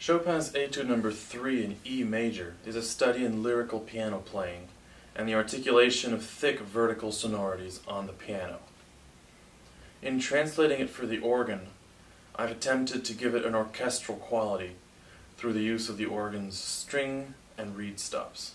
Chopin's Etude Number 3 in E major is a study in lyrical piano playing and the articulation of thick vertical sonorities on the piano. In translating it for the organ, I've attempted to give it an orchestral quality through the use of the organ's string and reed stops.